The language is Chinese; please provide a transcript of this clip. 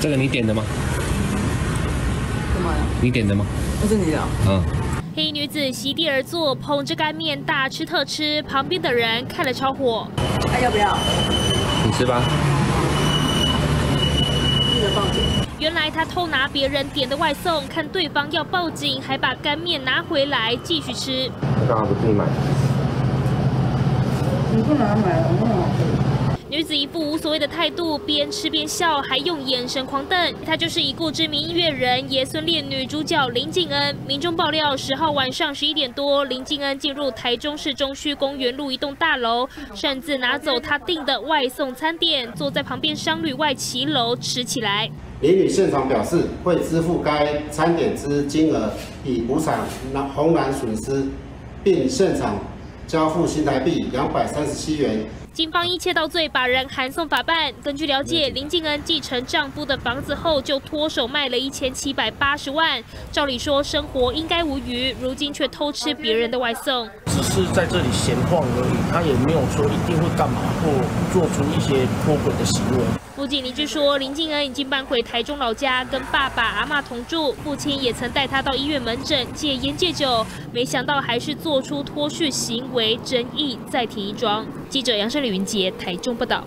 这个你点的吗？干嘛呀？你点的吗？那是你的。嗯。黑衣女子席地而坐，捧着干面大吃特吃，旁边的人看了超火。还要不要？你吃吧。记得报警。原来他偷拿别人点的外送，看对方要报警，还把干面拿回来继续吃。他刚刚不自己买？你不拿买，我买。女子一副无所谓的态度，边吃边笑，还用眼神狂瞪。她就是已故知名音乐人爷孙恋女主角林静恩。民众爆料，十号晚上十一点多，林静恩进入台中市中区公园路一栋大楼，擅自拿走他订的外送餐点，坐在旁边商旅外骑楼吃起来。林女现场表示，会支付该餐点之金额，以补偿红蓝损失，并现场交付新台币两百三十七元。警方一切到罪，把人函送法办。根据了解，林静恩继承丈夫的房子后，就脱手卖了一千七百八十万。照理说生活应该无余，如今却偷吃别人的外送，只是在这里闲晃而已，他也没有说一定会干嘛或做出一些脱轨的行为。邻居说林静恩已经搬回台中老家跟爸爸阿妈同住父亲也曾带他到医院门诊戒烟戒酒没想到还是做出脱血行为争议再填一桩记者杨胜李云杰台中报道。